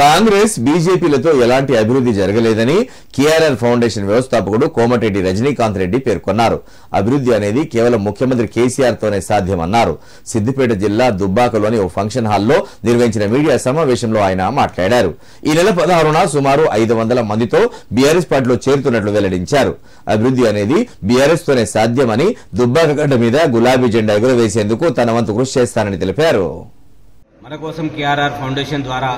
కాంగ్రెస్ బీజేపీలతో ఎలాంటి అభివృద్ధి జరగలేదని కేఆర్ఆర్ ఫౌండేషన్ వ్యవస్థాపకుడు కోమటిరెడ్డి రజనీకాంత్ రెడ్డి పేర్కొన్నారు. అభివృద్ధి అనేది కేవలం ముఖ్యమంత్రి కేసీఆర్ తోనే సాధ్యమన్నారు. సిద్దిపేట జిల్లా దుబ్బాకలోని ఓ ఫంక్షన్ హాల్లో నిర్వహించిన మీడియా సమావేశంలో ఆయన మాట్లాడారు. ఈ నెల పదహారున సుమారు ఐదు వందల మందితో బీఆర్ఎస్ పార్టీలో చేరుతున్నట్లు వెల్లడించారు. అభివృద్ధి అనేది బీఆర్ఎస్ తోనే సాధ్యమని దుబ్బాక గడ్డ మీద గులాబీ జెండా ఎగురవేసేందుకు తన వంతు కృషి చేస్తానని తెలిపారు. మన కోసం కేఆర్ఆర్ ఫౌండేషన్ ద్వారా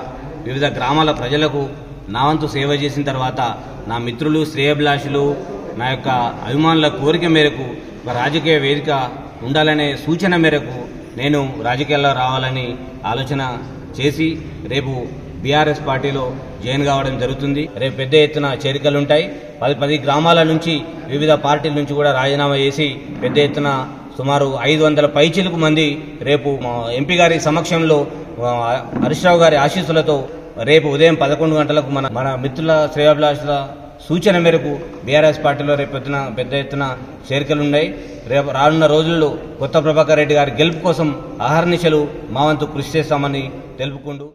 వివిధ గ్రామాల ప్రజలకు నా వంతు సేవ చేసిన తర్వాత నా మిత్రులు శ్రేయభిలాషులు నా యొక్క అభిమానుల కోరిక మేరకు ఒక రాజకీయ వేదిక ఉండాలనే సూచన మేరకు నేను రాజకీయాల్లో రావాలని ఆలోచన చేసి రేపు బీఆర్ఎస్ పార్టీలో జాయిన్ కావడం జరుగుతుంది. రేపు పెద్ద ఎత్తున చేరికలుంటాయి పది పది గ్రామాల నుంచి వివిధ పార్టీల నుంచి కూడా రాజీనామా చేసి పెద్ద ఎత్తున సుమారు ఐదు వందల పైచిలకు మంది రేపు మా ఎంపీ గారి సమక్షంలో హరీష్ రావు గారి ఆశీస్సులతో రేపు ఉదయం పదకొండు గంటలకు మన మన మిత్రుల శ్రేయాభిలాషుల సూచన మేరకు బీఆర్ఎస్ పార్టీలో రేపు ఎత్తున పెద్ద ఎత్తున చేరికలు ఉన్నాయి రేపు రానున్న రోజుల్లో కొత్త ప్రభాకర్ రెడ్డి గారి గెలుపు కోసం అహర్నిశలు మా వంతు కృషి చేస్తామని తెలుపుకుంటూ